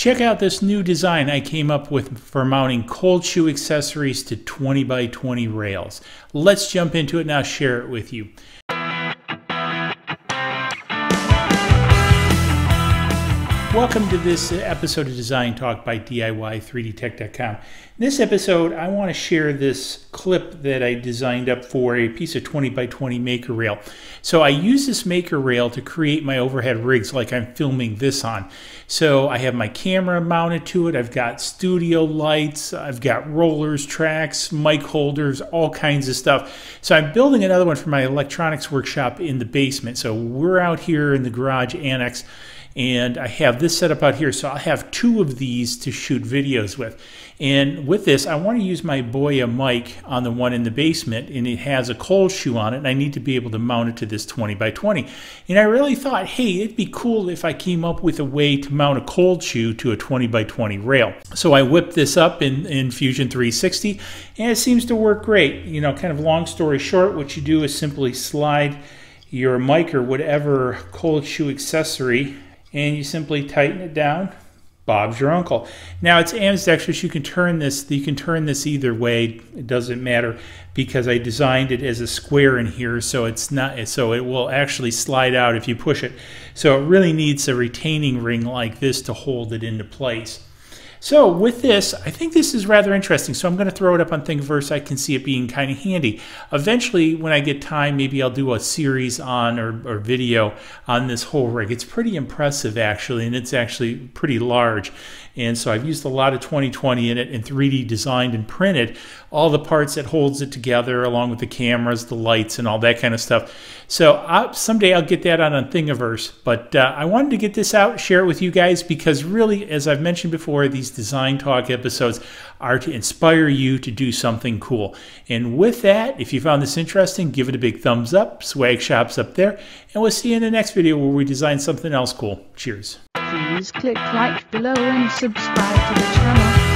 Check out this new design I came up with for mounting cold shoe accessories to 20 by 20 rails. Let's jump into it and I'll share it with you. Welcome to this episode of Design Talk by DIY3DTech.com. In this episode, I want to share this clip that I designed up for a piece of 20 by 20 maker rail. So I use this maker rail to create my overhead rigs like I'm filming this on. So I have my camera mounted to it, I've got studio lights, I've got rollers, tracks, mic holders, all kinds of stuff. So I'm building another one for my electronics workshop in the basement. So we're out here in the garage annex and I have this set up out here. So I'll have two of these to shoot videos with. And with this, I want to use my Boya mic on the one in the basement, and it has a cold shoe on it, and I need to be able to mount it to this 20 by 20. And I really thought, hey, it'd be cool if I came up with a way to mount a cold shoe to a 20 by 20 rail. So I whipped this up in, in Fusion 360, and it seems to work great. You know, kind of long story short, what you do is simply slide your mic or whatever cold shoe accessory and you simply tighten it down. Bob's your uncle. Now it's ambidextrous. You can turn this. You can turn this either way. It doesn't matter because I designed it as a square in here, so it's not. So it will actually slide out if you push it. So it really needs a retaining ring like this to hold it into place. So with this, I think this is rather interesting. So I'm going to throw it up on Thingiverse. I can see it being kind of handy. Eventually, when I get time, maybe I'll do a series on or, or video on this whole rig. It's pretty impressive, actually, and it's actually pretty large. And so I've used a lot of 2020 in it and 3D designed and printed all the parts that holds it together along with the cameras, the lights, and all that kind of stuff. So I, someday I'll get that out on Thingiverse. But uh, I wanted to get this out, share it with you guys because really, as I've mentioned before, these design talk episodes are to inspire you to do something cool. And with that, if you found this interesting, give it a big thumbs up. Swag Shop's up there. And we'll see you in the next video where we design something else cool. Cheers. Please click like below and subscribe to the channel.